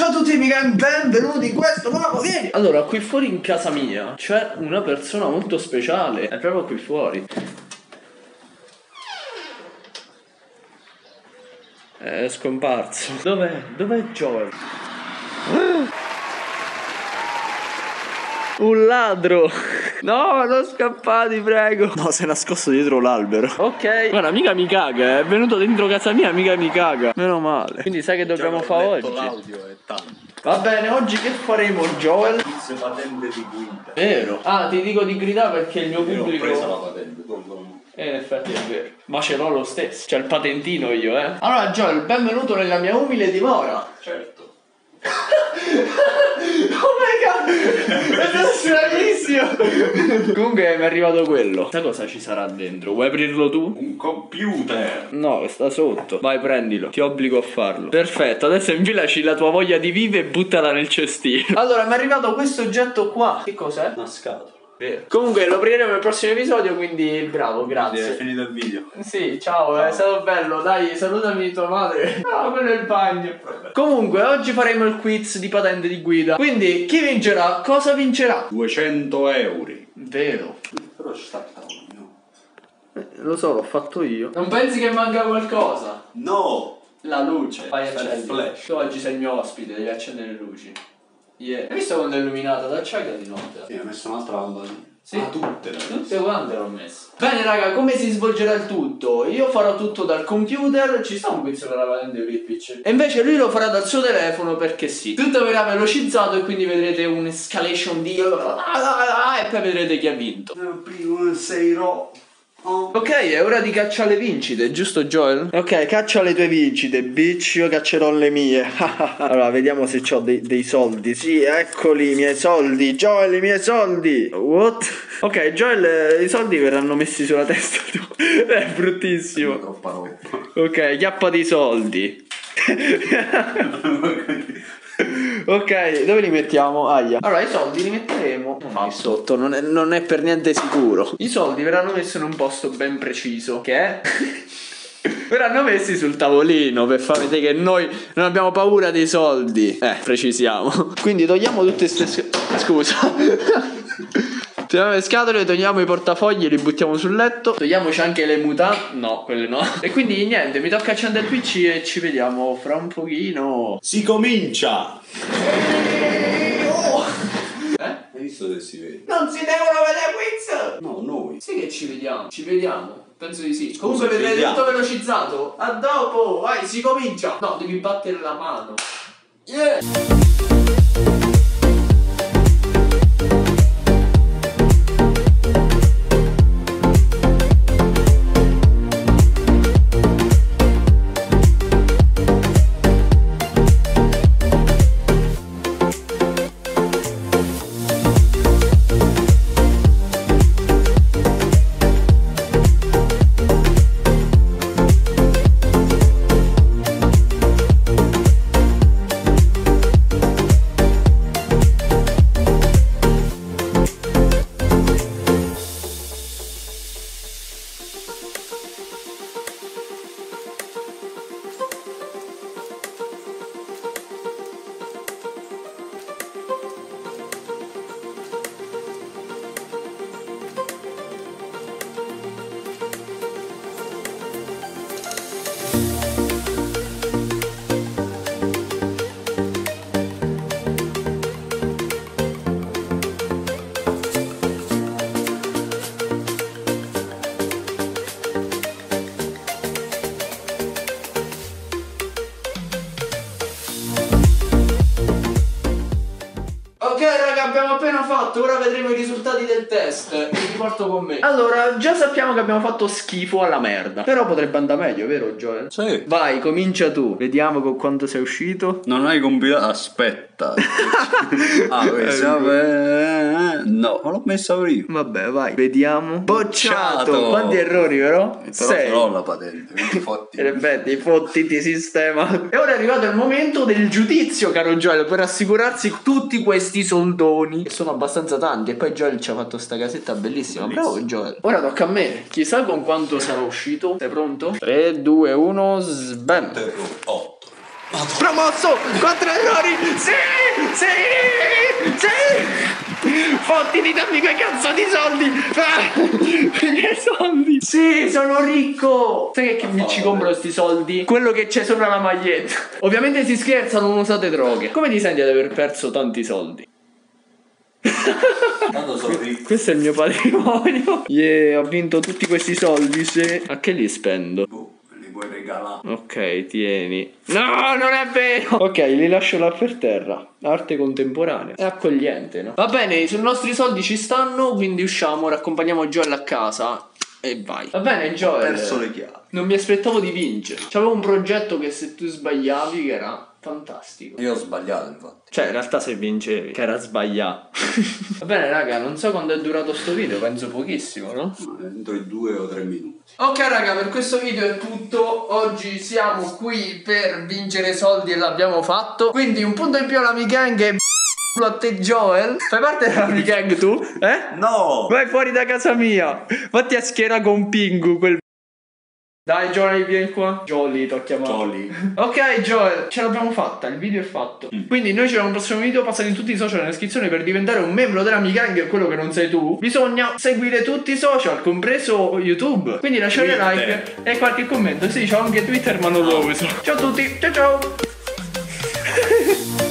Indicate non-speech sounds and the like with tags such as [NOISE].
e benvenuti in questo nuovo video Allora, qui fuori in casa mia c'è una persona molto speciale È proprio qui fuori È scomparso Dov'è? Dov'è Joel? Un ladro! No, non scappati, prego! No, si è nascosto dietro l'albero. Ok. Guarda, mica mi caga, è venuto dentro casa mia, mica mi caga. Meno male. Quindi sai che dobbiamo fare oggi? l'audio è tanto. Va bene, oggi che faremo, Joel? Inizio patente di guida. Vero. Ah, ti dico di gridare perché il mio Io ho pubblico. preso la patente, tu non- Eh, in effetti è vero. Ma ce l'ho lo stesso. C'è il patentino io, eh. Allora, Joel, benvenuto nella mia umile dimora. Certo. [LAUGHS] God! È stranissimo! Comunque mi è arrivato quello. Sai cosa ci sarà dentro? Vuoi aprirlo tu? Un computer. No, sta sotto. Vai, prendilo. Ti obbligo a farlo. Perfetto, adesso infilaci la tua voglia di vive e buttala nel cestino. Allora, mi è arrivato questo oggetto qua. Che cos'è? Una scatola. Vero. Comunque lo apriremo nel prossimo episodio, quindi bravo, È grazie. finito il video. Sì, ciao, è stato bello. Dai, salutami tua madre. No, quello è il bagno. Comunque, oggi faremo il quiz di patente di guida. Quindi, chi vincerà? Cosa vincerà? 200 euro. Vero. Però ci sta il tavolo, no? Eh, Lo so, l'ho fatto io. Non pensi che manca qualcosa? No! La luce. Il accendi. flash. Tu oggi sei il mio ospite, devi accendere le luci. Yeah. Hai visto quando è illuminata? Da cieca di notte. Sì, ho messo un'altra lampadina. Sì. Ah, tutte le Tutte quante l'ho messo. Bene raga, come si svolgerà il tutto? Io farò tutto dal computer, ci sta un quiz per la patente Rippic. E invece lui lo farà dal suo telefono perché sì. Tutto verrà velocizzato e quindi vedrete un'escalation di... E poi vedrete chi ha vinto. Nel primo sei ro. Ok, è ora di cacciare le vincite, giusto Joel? Ok, caccia le tue vincite, bitch, io caccerò le mie. [LAUGHS] allora, vediamo se ho dei, dei soldi. Sì, eccoli i miei soldi. Joel, i miei soldi. What? Ok, Joel, eh, i soldi verranno messi sulla testa tua. [LAUGHS] è bruttissimo. Troppa roba. Ok, chiappati i soldi. [LAUGHS] [LAUGHS] ok, dove li mettiamo? Aia. Allora, i soldi li metteremo qui sotto, non è, non è per niente sicuro. I soldi verranno messi in un posto ben preciso, che è... [LAUGHS] verranno messi sul tavolino per far vedere che noi non abbiamo paura dei soldi. Eh, precisiamo. Quindi togliamo tutte queste... Scusa. [LAUGHS] Togliamo le scatole, togliamo i portafogli e li buttiamo sul letto. Togliamoci anche le mutande. No, quelle no. [LAUGHS] E quindi niente, mi tocca accendere il PC e ci vediamo fra un pochino. Si comincia! Eh? Hai visto se si vede? Non si devono vedere quiz! No, noi. Sì che ci vediamo, ci vediamo. Penso di sì. Comunque Scusa, vedrete vediamo. tutto velocizzato. A dopo, vai, si comincia. No, devi battere la mano. Yeah! Appena fatto, ora vedremo i risultati del test vi porto con me. Allora, già sappiamo che abbiamo fatto schifo alla merda. Però potrebbe andare meglio, vero Joel? Sì. Vai, comincia tu. Vediamo con quanto sei uscito. Non hai compilato. Aspetta. [LAUGHS] ah, questo. eh, no, ma l'ho messa prima. Vabbè, vai. Vediamo. Bocciato. Bocciato. Quanti errori, vero? Però Sei. l'ho la patente, quindi fatti. In effetti, fottiti sistema. E ora è arrivato il momento del giudizio, caro Joel, per assicurarsi tutti questi soldoni. Che sono sono abbastanza tanti. E poi Joel ci ha fatto sta casetta bellissima. Bellissimo. Bravo Joel. Ora tocca a me. Chissà con quanto sarà uscito. Sei pronto? 3, 2, 1, sbam. 8. Promosso! Quattro errori! Sì! Sì! Sì! Fottiti, dammi quei cazzo di soldi! Ah, che soldi! Sì, sono ricco! Sai che mi ci compro sti soldi? Quello che c'è sopra la maglietta. Ovviamente si scherza, non usate droghe. Come ti senti ad aver perso tanti soldi? Tanto sono ricco. Questo è il mio patrimonio. [LAUGHS] Yeah, ho vinto tutti questi soldi. Se... A che li spendo? Boh, li puoi regalare. Ok, tieni. No, non è vero. Ok, li lascio là per terra. Arte contemporanea. È accogliente, no? Va bene, sui nostri soldi ci stanno, quindi usciamo, raccompagniamo Joel a casa. E vai. Va bene, Ho Joel. perso le chiavi. Non mi aspettavo di vincere. C'avevo un progetto che se tu sbagliavi che era fantastico. Io ho sbagliato, infatti. Cioè, in realtà se vincevi, che era sbagliato. Va bene, raga, non so quando è durato sto video, penso pochissimo, no? Entro i due o tre minuti. Ok raga, per questo video è tutto. Oggi siamo qui per vincere soldi e l'abbiamo fatto. Quindi un punto in più alla mi gang e [LAUGHS] a te Joel. Fai parte della mi gang tu? Eh? No! Vai fuori da casa mia. Vatti a schiera con Pingu quel dai Joel vieni qua. Jolly ti ho chiamato. Jolly. [LAUGHS] Ok Joel ce l'abbiamo fatta Il video è fatto. Quindi noi ci vediamo al prossimo video Passate in tutti i social nella descrizione Per diventare un membro della Mi Gang Quello che non sei tu. Bisogna seguire tutti i social Compreso YouTube. Quindi lasciate Twitter. like E qualche commento. Sì c'ho anche Twitter ma non lo uso. Ciao a tutti Ciao ciao [LAUGHS]